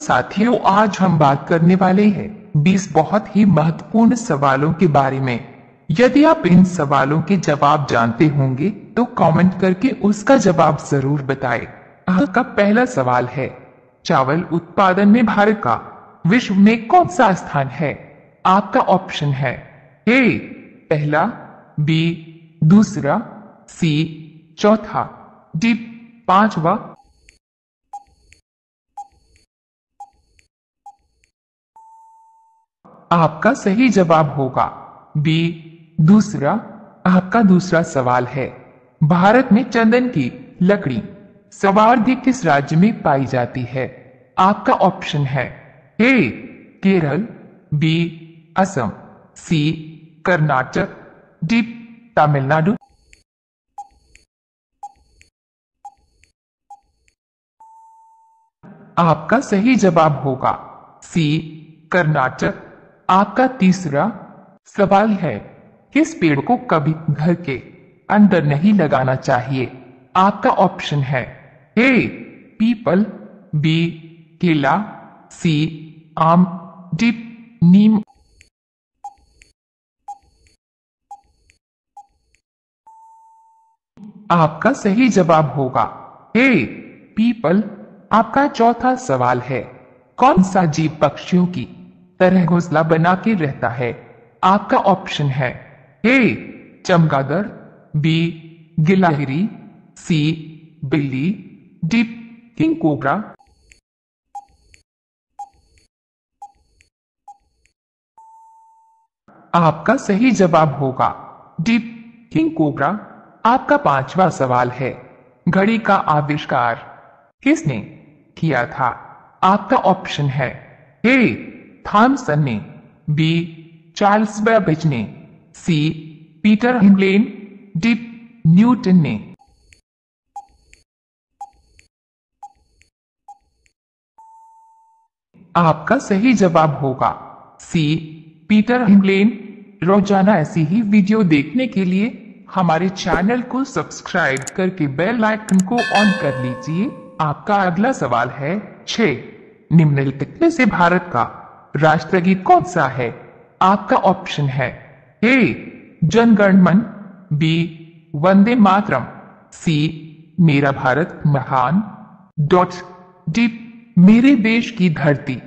साथियों, आज हम बात करने वाले हैं 20 बहुत ही महत्वपूर्ण सवालों के बारे में यदि आप इन सवालों के जवाब जानते होंगे तो कमेंट करके उसका जवाब ज़रूर बताएँ। आज का पहला सवाल है, चावल उत्पादन में भारत का विश्व में कौन सा स्थान है आपका ऑप्शन है ए पहला बी दूसरा सी चौथा डी पांचवा आपका सही जवाब होगा। बी दूसरा, आपका दूसरा सवाल है। भारत में चंदन की लकड़ी सर्वाधिक किस राज्य में पाई जाती है? आपका ऑप्शन है A Kerala B Assam C Karnataka D Tamil Nadu. आपका सही जवाब होगा। सी कर्नाटक। आपका तीसरा सवाल है, किस पेड़ को कभी घर के अंदर नहीं लगाना चाहिए? आपका ऑप्शन है ए, पीपल, बी, केला, सी, आम, डी, नीम। आपका सही जवाब होगा ए, पीपल। आपका चौथा सवाल है, कौन सा जीव पक्षियों की तरह घोसला बना के रहता है। आपका ऑप्शन है। ए चमगादड़ बी गिलाहिरी सी बिल्ली डी किंग कोबरा। आपका सही जवाब होगा। D king cobra. आपका पांचवा सवाल है। घड़ी का आविष्कार किसने किया था? आपका ऑप्शन है। ए थॉमसन ने बी चार्ल्स बेबेज ने C Peter Henlein D Newton ने आपका सही जवाब होगा। सी पीटर हिमलेन रोज़ाना ऐसी ही वीडियो देखने के लिए हमारे चैनल को सब्सक्राइब करके बेल आइकन को ऑन कर लीजिए। आपका अगला सवाल है छ निम्नलिखित में से भारत का। राष्ट्रगीत कौन सा है? आपका ऑप्शन है ए जनगणमन बी वंदे मातरम सी मेरा भारत महान डॉट डी मेरे देश की धरती।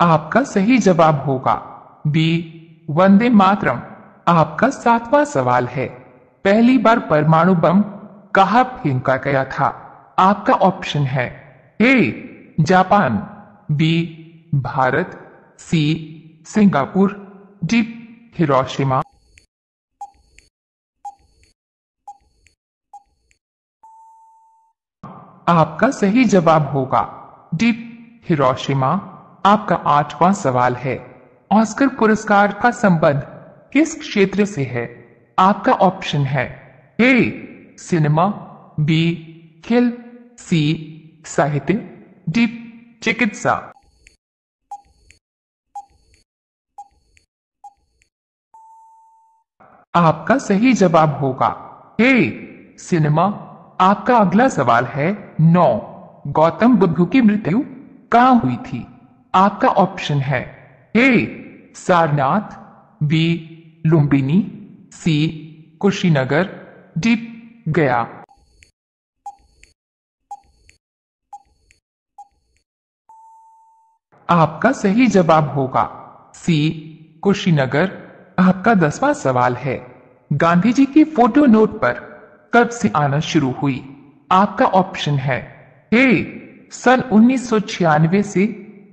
आपका सही जवाब होगा बी वंदे मातरम। आपका सातवां सवाल है। पहली बार परमाणु बम कहा फेंका गया था? आपका ऑप्शन है A, Japan, B, Bharat, C, Singapore, D, Hiroshima. आपका सही जवाब होगा। D, Hiroshima. आपका आठवां सवाल है। ऑस्कर पुरस्कार का संबंध किस क्षेत्र से है? आपका ऑप्शन है ए, सिनेमा, बी, खेल सी साहित्य डी चिकित्सा। आपका सही जवाब होगा। हे, सिनेमा, आपका अगला सवाल है नौ। गौतम बुद्ध की मृत्यु कहाँ हुई थी? आपका ऑप्शन है A, Sarnath, B, Lumbini, C, Kushinagar, D, Gaya. आपका सही जवाब होगा। सी, कुशीनगर, आपका दसवां सवाल है। गांधी जी की फ़ोटो नोट पर कब से आना शुरू हुई? आपका ऑप्शन है ए, सन 1996 से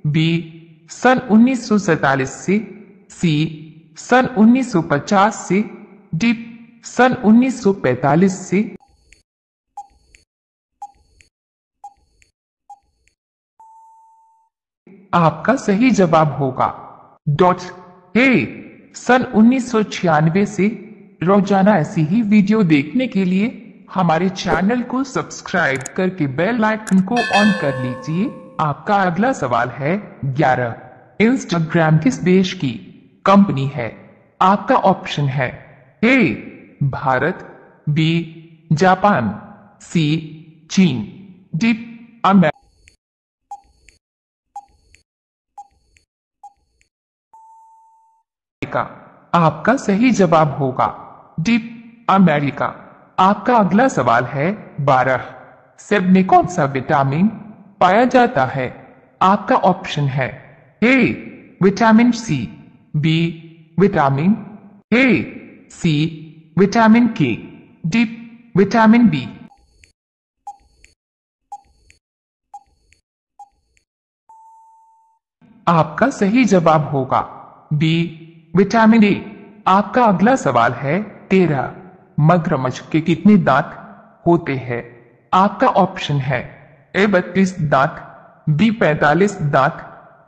बी, सन 1947 से सी सन 1950 से डी, सन 1945 से आपका सही जवाब होगा। डॉट हे सन 1996 से रोज़ाना ऐसी ही वीडियो देखने के लिए हमारे चैनल को सब्सक्राइब करके बेल आइकन को ऑन कर लीजिए। आपका अगला सवाल है 11 इंस्टाग्राम किस देश की कंपनी है? आपका ऑप्शन है A Bharat B Japan C चीन डी अमेरिका। आपका सही जवाब होगा। डी अमेरिका आपका अगला सवाल है, बारह। सेब में कौन सा विटामिन पाया जाता है। आपका ऑप्शन है A vitamin C B vitamin A C vitamin K D vitamin B आपका सही जवाब होगा बी विटामिन ए। आपका अगला सवाल है तेरह मगरमच्छ के कितने दांत होते हैं? आपका ऑप्शन है, ए बत्तीस दांत, बी पैतालीस दांत,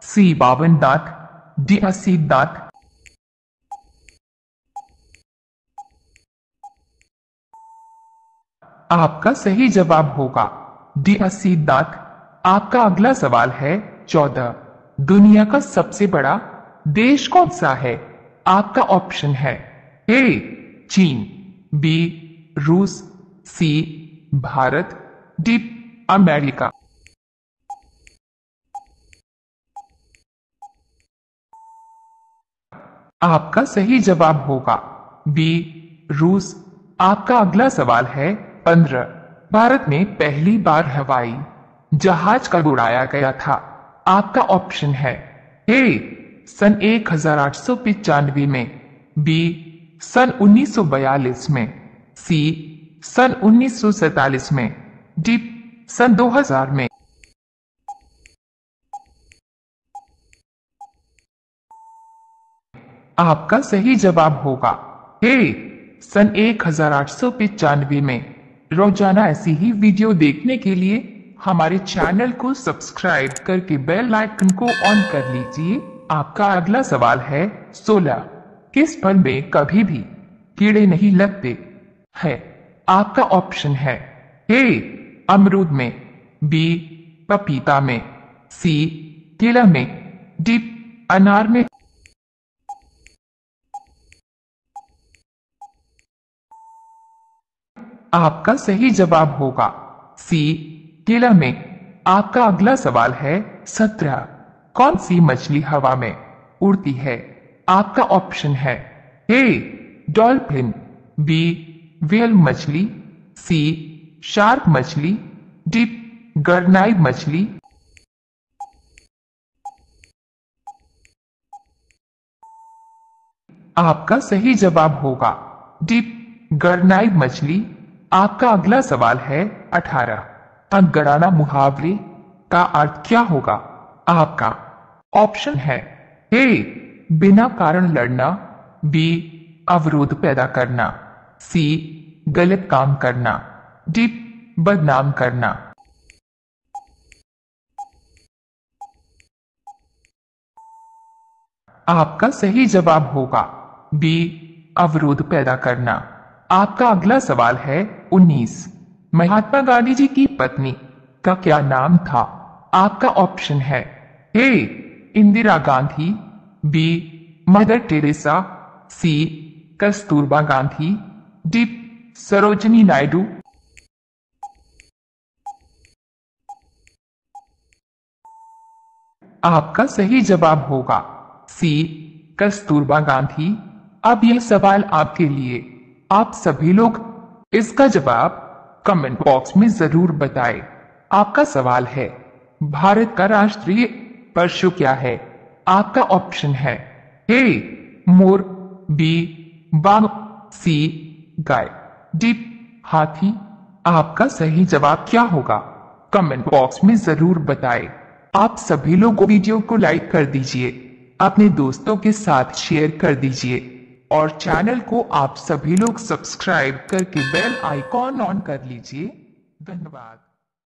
सी बावन दांत, डी अस्सी दांत। आपका सही जवाब होगा, डी अस्सी दांत। आपका अगला सवाल है, चौदह। दुनिया का सबसे बड़ा देश कौन सा है? आपका ऑप्शन है ए, चीन, बी, रूस, सी, भारत, डी, अमेरिका। आपका सही जवाब होगा। बी, रूस। आपका अगला सवाल है पंद्रह। भारत में पहली बार हवाई जहाज़ का उड़ाया गया था। आपका ऑप्शन है ए सन एक में, बी, सन 1942 में, सी, सन 1947 में, डी, सन 2000 में। आपका सही जवाब होगा ए सन एक में। रोज़ाना ऐसी ही वीडियो देखने के लिए हमारे चैनल को सब्सक्राइब करके बेल आइकन को ऑन कर लीजिए। आपका अगला सवाल है, सोलह। किस फल में कभी भी कीड़े नहीं लगते? है, आपका ऑप्शन है, ए, अमरूद में, बी, पपीता में, सी, केला में, डी, अनार में। आपका सही जवाब होगा, सी, केला में। आपका अगला सवाल है, सत्रह। कौन सी मछली हवा में उड़ती है? आपका ऑप्शन है ए डॉल्फिन बी वेल मछली सी शार्क मछली डी गरनाई मछली। आपका सही जवाब होगा। डी गरनाई मछली। आपका अगला सवाल है अठारह। अनगढ़ाना मुहावरे का अर्थ क्या होगा? आपका ऑप्शन है ए बिना कारण लड़ना बी अवरोध पैदा करना सी गलत काम करना डी बदनाम करना। आपका सही जवाब होगा बी अवरोध पैदा करना। आपका अगला सवाल है 19 महात्मा गांधी जी की पत्नी का क्या नाम था? आपका ऑप्शन है A Indira Gandhi, B, Mother Teresa, C, Kasturba Gandhi, D, Sarojini Naidu. आपका सही जवाब होगा, सी, कस्तूरबा गांधी। अब यह सवाल आपके लिए। आप सभी लोग इसका जवाब कमेंट बॉक्स में ज़रूर बताएँ। आपका सवाल है, भारत का राष्ट्रीय पशु क्या है? आपका ऑप्शन है। ए मोर बी बाघ सी गाय। डी हाथी, आपका सही जवाब क्या होगा? कमेंट बॉक्स में ज़रूर बताएँ। आप सभी लोग वीडियो को लाइक कर दीजिए। अपने दोस्तों के साथ शेयर कर दीजिए। और चैनल को आप सभी लोग सब्सक्राइब करके बेल आइकॉन ऑन कर लीजिए। धन्यवाद।